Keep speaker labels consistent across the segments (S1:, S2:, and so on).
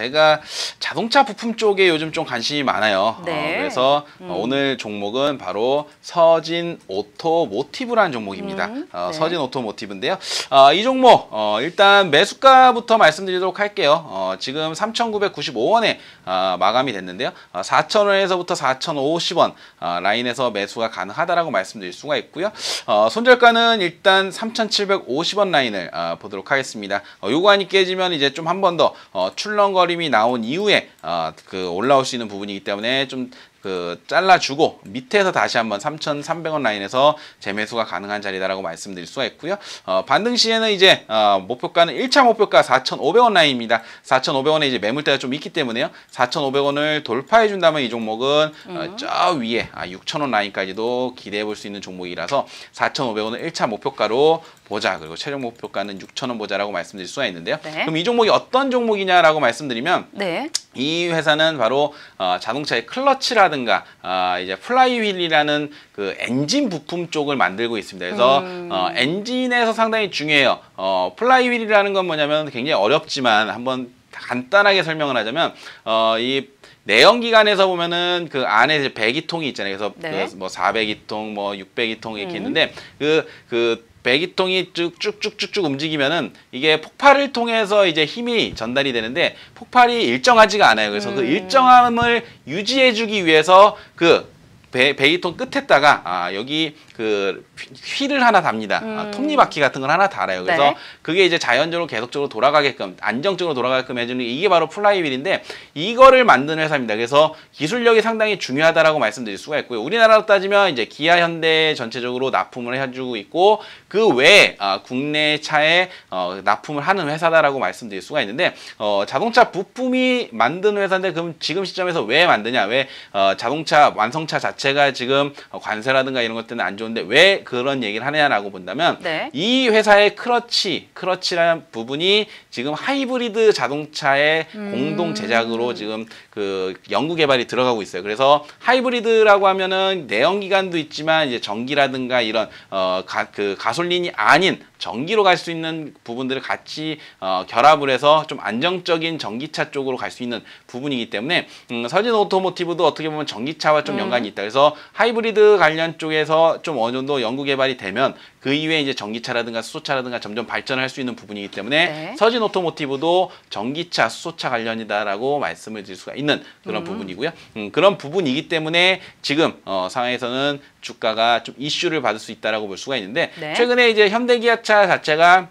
S1: 제가 자동차 부품 쪽에 요즘 좀 관심이 많아요.
S2: 네.
S1: 어, 그래서 어, 오늘 종목은 바로 서진 오토모티브라는 종목입니다.
S2: 음,
S1: 어,
S2: 네.
S1: 서진 오토모티브인데요. 어, 이 종목 어, 일단 매수가부터 말씀드리도록 할게요. 어, 지금 3,995원에 어, 마감이 됐는데요. 어, 4,000원에서부터 4,050원 어, 라인에서 매수가 가능하다라고 말씀드릴 수가 있고요. 어, 손절가는 일단 3,750원 라인을 어, 보도록 하겠습니다. 어, 요 구간이 깨지면 이제 좀 한 번더 어, 출렁거림이 나온 이후에 어, 그 올라올 수 있는 부분이기 때문에 좀 그 잘라주고 밑에서 다시 한번 3,300원 라인에서 재매수가 가능한 자리다라고 말씀드릴 수가 있고요. 어, 반등 시에는 이제 어, 목표가는 1차 목표가 4,500원 라인입니다. 4,500원에 이제 매물대가 좀 있기 때문에요. 4,500원을 돌파해 준다면 이 종목은 어, 저 위에 아, 6,000원 라인까지도 기대해 볼 수 있는 종목이라서 4,500원을 1차 목표가로 보자. 그리고 최종 목표가는 6,000원 보자라고 말씀드릴 수가 있는데요.
S2: 네.
S1: 그럼 이 종목이 어떤 종목이냐라고 말씀드리면
S2: 네.
S1: 이 회사는 바로 어, 자동차의 클러치라든가 어, 이제 플라이휠이라는 그 엔진 부품 쪽을 만들고 있습니다. 그래서
S2: 음.
S1: 어, 엔진에서 상당히 중요해요. 어, 플라이휠이라는 건 뭐냐면 굉장히 어렵지만 한번 간단하게 설명을 하자면 어, 이 내연기관에서 보면은 그 안에 이제 배기통이 있잖아요. 그래서
S2: 네.
S1: 그뭐 4배기통, 뭐 6배기통 이렇게
S2: 음.
S1: 있는데 그그 배기통이 쭉쭉쭉쭉 움직이면은 이게 폭발을 통해서 이제 힘이 전달이 되는데 폭발이 일정하지가 않아요. 그래서 그
S2: 음.
S1: 일정함을 유지해주기 위해서 그 배, 배기통 끝에다가 아, 여기 그 휘- 휠을 하나 답니다. 아,
S2: 음.
S1: 톱니바퀴 같은 걸 하나 달아요. 그래서
S2: 네.
S1: 그게 이제 자연적으로 계속적으로 돌아가게끔 안정적으로 돌아가게끔 해주는 게 이게 바로 플라이휠인데 이거를 만드는 회사입니다. 그래서 기술력이 상당히 중요하다라고 말씀드릴 수가 있고요. 우리나라로 따지면 이제 기아, 현대 전체적으로 납품을 해주고 있고 그 외에 아, 국내 차에 어, 납품을 하는 회사다라고 말씀드릴 수가 있는데 어, 자동차 부품이 만드는 회사인데 그럼 지금 시점에서 왜 만드냐? 왜 어, 자동차 완성차 자체 가 지금 어, 관세라든가 이런 것 때문에 안 좋은데 왜 그런 얘기를 하느냐라고 본다면
S2: 네.
S1: 이 회사의 클러치, 클러치라는 부분이 지금 하이브리드 자동차의
S2: 음.
S1: 공동 제작으로 지금 그 연구 개발이 들어가고 있어요. 그래서 하이브리드라고 하면은 내연기관도 있지만 이제 전기라든가 이런 어, 그 가솔린이 아닌 전기로 갈 수 있는 부분들을 같이 어, 결합을 해서 좀 안정적인 전기차 쪽으로 갈 수 있는 부분이기 때문에 음, 서진 오토모티브도 어떻게 보면 전기차와 좀
S2: 음.
S1: 연관이 있다. 그래서 하이브리드 관련 쪽에서 좀 어느 정도 연구 개발이 되면 그 이후에 이제 전기차라든가 수소차라든가 점점 발전할 수 있는 부분이기 때문에
S2: 네.
S1: 서진 오토모티브도 전기차, 수소차 관련이다라고 말씀을 드릴 수가 있는 그런 부분이고요. 음, 그런 부분이기 때문에 지금 어, 상황에서는 주가가 좀 이슈를 받을 수 있다라고 볼 수가 있는데
S2: 네.
S1: 최근에 이제 현대기아차 자체가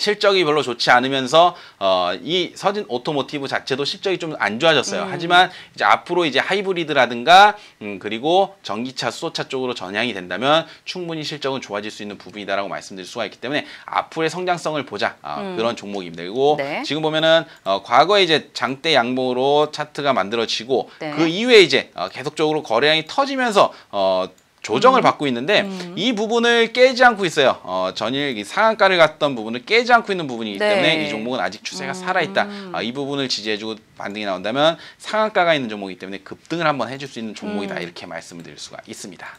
S1: 실적이 별로 좋지 않으면서 어, 이 서진 오토모티브 자체도 실적이 좀 안 좋아졌어요. 하지만 이제 앞으로 이제 하이브리드라든가 음, 그리고 전기차, 수소차 쪽으로 전향이 된다면 충분히 실적은 좋아질 수 있는 부분이다라고 말씀드릴 수가 있기 때문에 앞으로의 성장성을 보자 아, 그런 종목입니다. 그리고
S2: 네.
S1: 지금 보면은 어, 과거에 이제 장대 양봉으로 차트가 만들어지고
S2: 네.
S1: 그 이후에 이제 어, 계속적으로 거래량이 터지면서 어, 조정을 받고 있는데
S2: 음.
S1: 이 부분을 깨지 않고 있어요. 어, 전일 이 상한가를 갔던 부분을 깨지 않고 있는 부분이기
S2: 네.
S1: 때문에 이 종목은 아직 추세가 살아있다. 아, 이 부분을 지지해주고 반등이 나온다면 상한가가 있는 종목이기 때문에 급등을 한번 해줄 수 있는 종목이다
S2: 음.
S1: 이렇게 말씀을 드릴 수가 있습니다.